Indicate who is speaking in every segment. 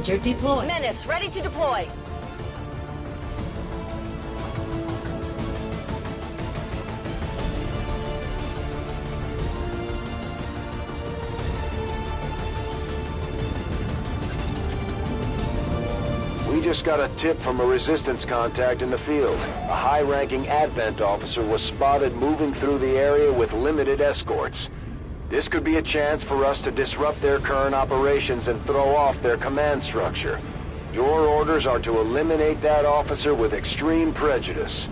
Speaker 1: Skyranger deployed.
Speaker 2: Menace, ready to deploy.
Speaker 3: We just got a tip from a resistance contact in the field. A high-ranking Advent officer was spotted moving through the area with limited escorts. This could be a chance for us to disrupt their current operations and throw off their command structure. Your orders are to eliminate that officer with extreme prejudice.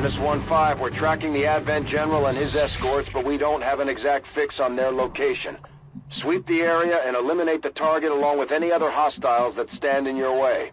Speaker 3: Menace 1-5, we're tracking the Advent General and his escorts, but we don't have an exact fix on their location. Sweep the area and eliminate the target along with any other hostiles that stand in your way.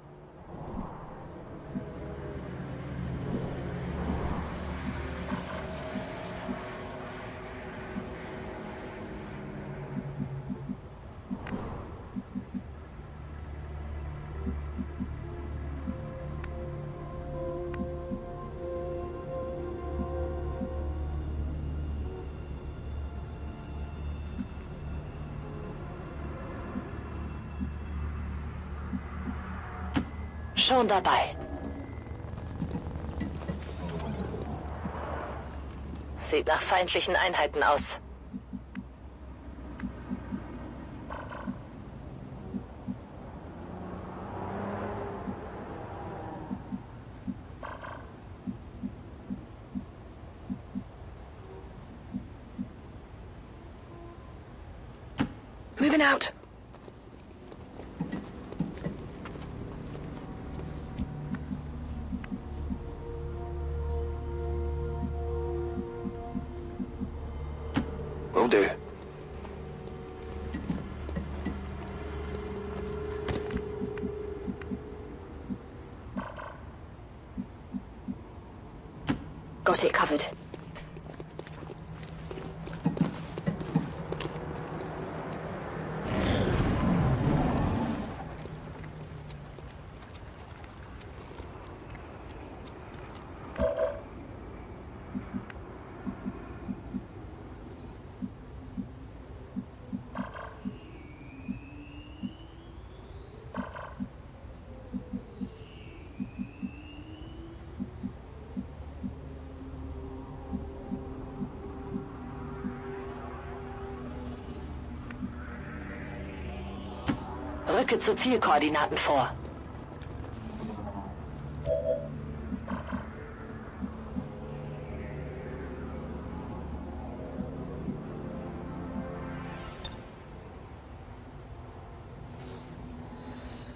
Speaker 2: Schon dabei. Sieht nach feindlichen Einheiten aus. Moving out. Covered. Rücke zu Zielkoordinaten vor.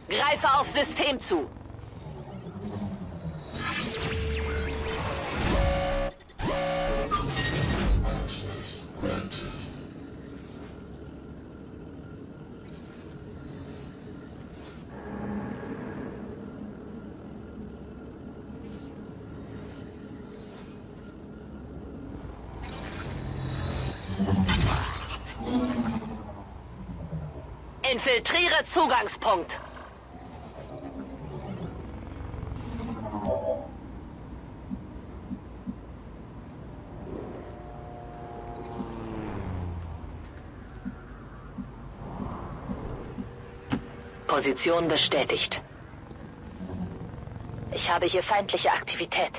Speaker 2: Greife auf System zu. Infiltriere Zugangspunkt. Position bestätigt. Ich habe hier feindliche Aktivität.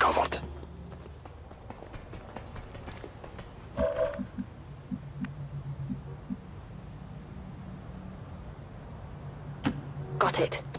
Speaker 3: Covered.
Speaker 2: Got it.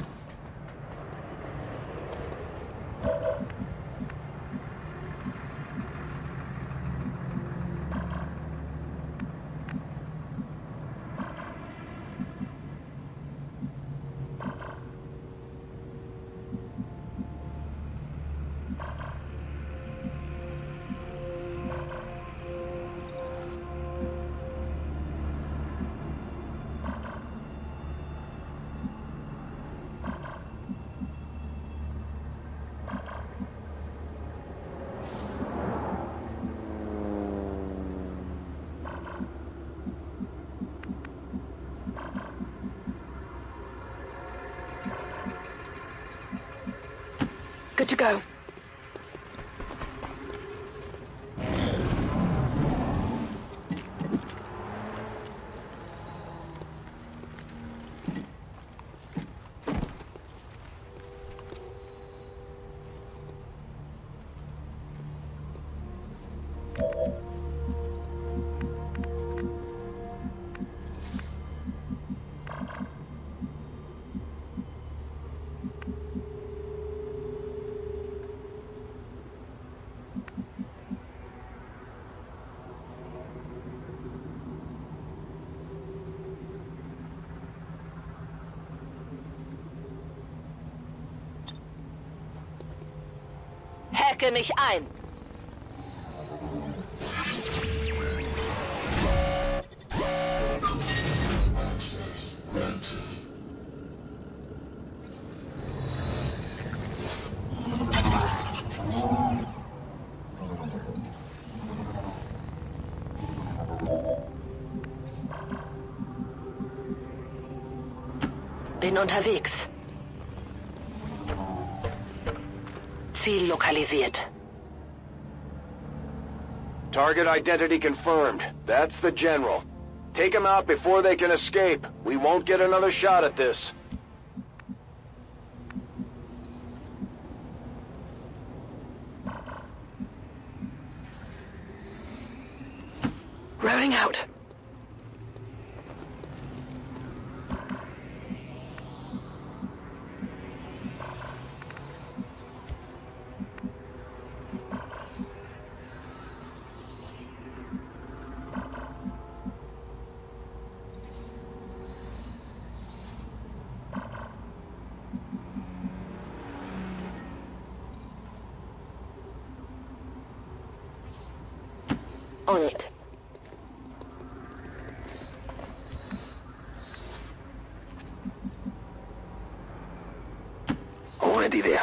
Speaker 2: To go. Hacke mich ein. Bin unterwegs. Ziel lokalisiert.
Speaker 3: Target identity confirmed. That's the General. Take him out before they can escape. We won't get another shot at this.
Speaker 2: Rolling out. On it.
Speaker 3: Already there.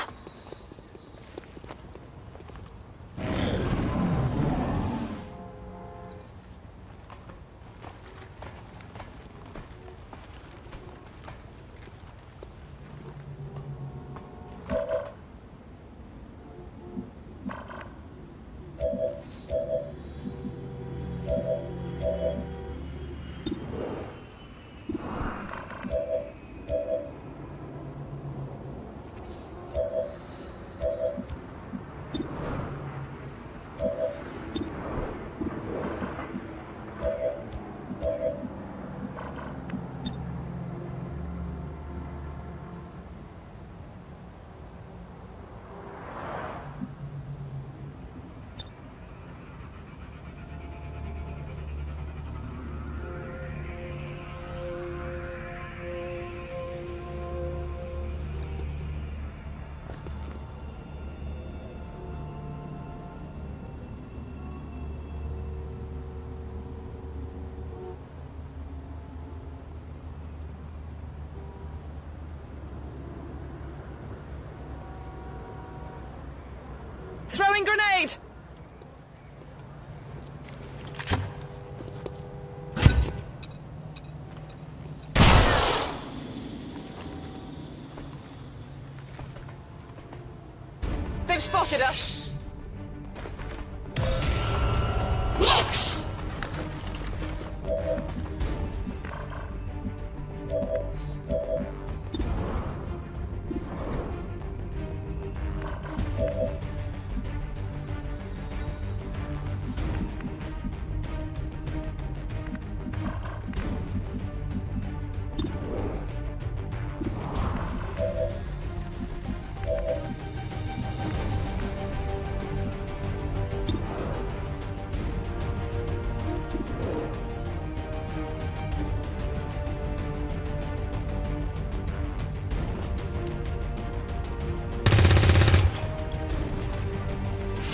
Speaker 2: Throwing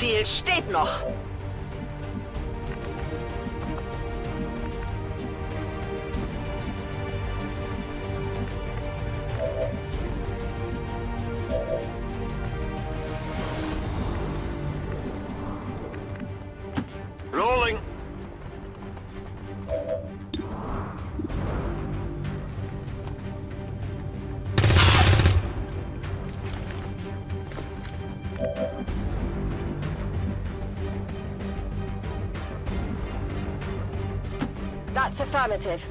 Speaker 2: Ziel steht noch.
Speaker 4: That's affirmative.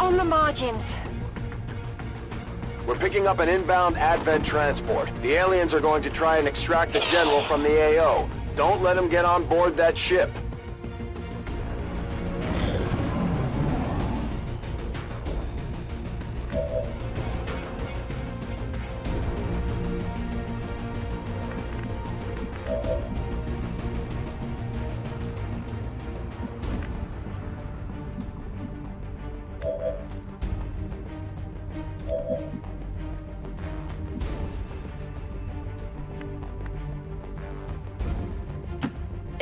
Speaker 4: On the margins.
Speaker 3: We're picking up an inbound Advent transport. The aliens are going to try and extract the General from the AO. Don't let him get on board that ship.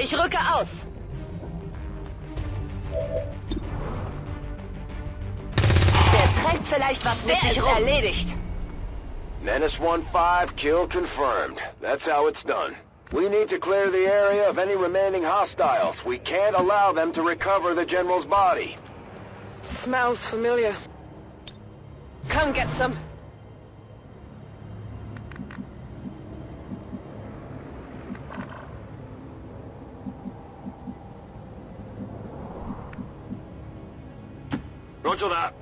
Speaker 2: Ich rücke aus. Der trägt vielleicht was mit sich rum. erledigt.
Speaker 3: Menace 1-5, kill confirmed. That's how it's done. We need to clear the area of any remaining hostiles. We can't allow them to recover the General's body.
Speaker 2: Smells familiar. Come get some.
Speaker 3: Roger that.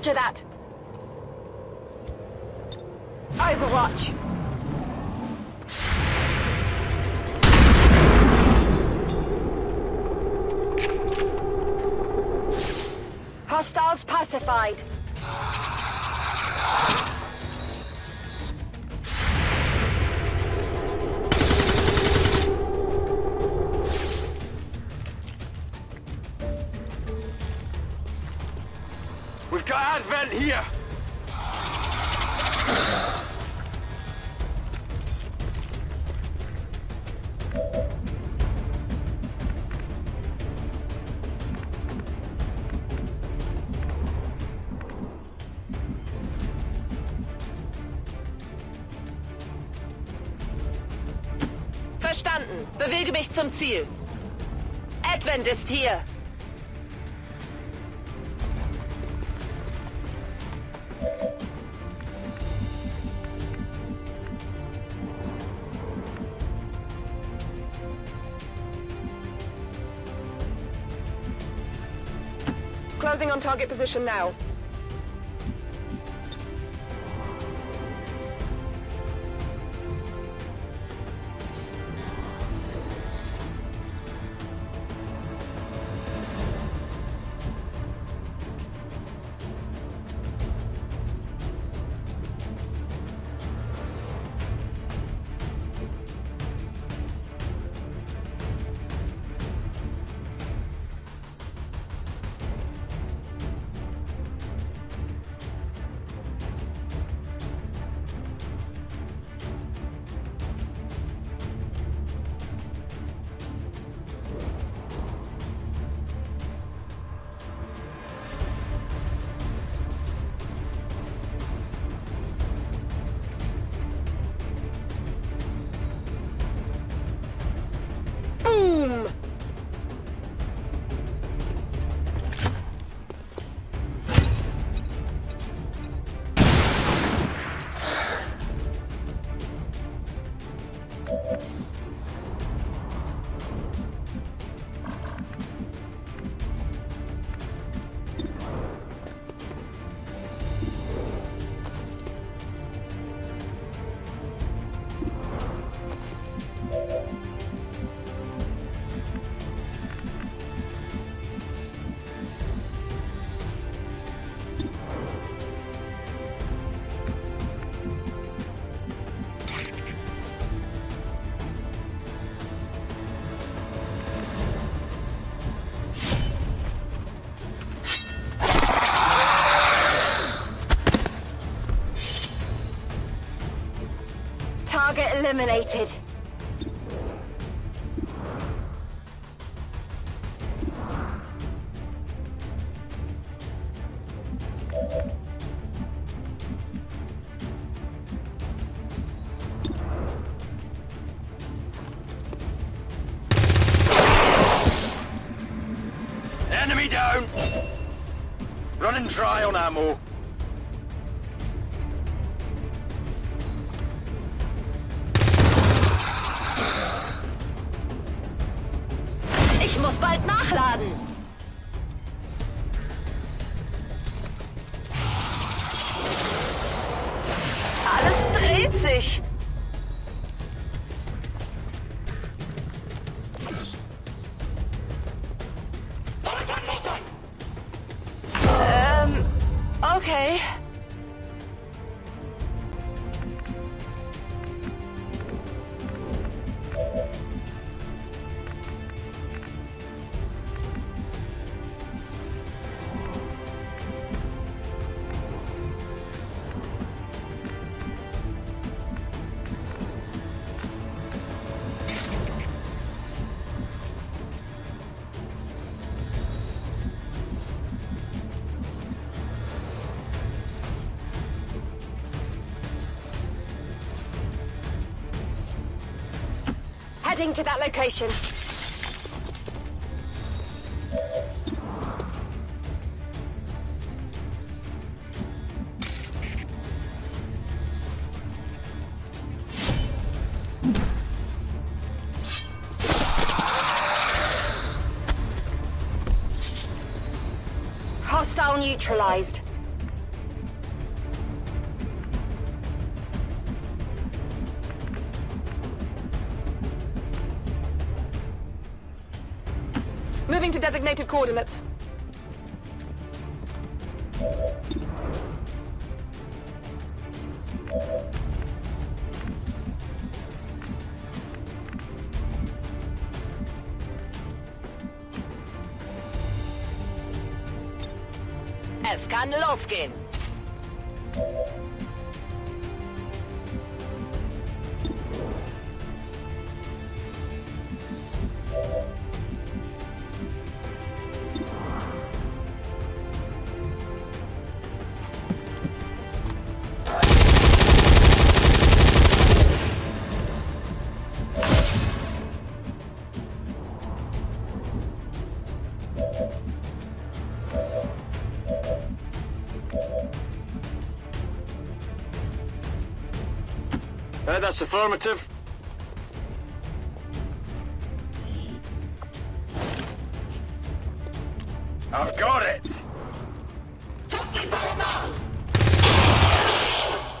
Speaker 4: Roger that. Overwatch. Hostiles pacified.
Speaker 2: Bewege mich zum Ziel. Advent ist hier.
Speaker 4: Closing on target position now. Eliminated.
Speaker 2: Bald nachladen.
Speaker 4: Heading to that location. Hostile neutralized. Designated coordinates.
Speaker 2: Es kann losgehen.
Speaker 3: Uh, that's affirmative. I've got it!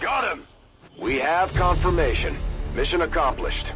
Speaker 3: Got him! We have confirmation. Mission accomplished.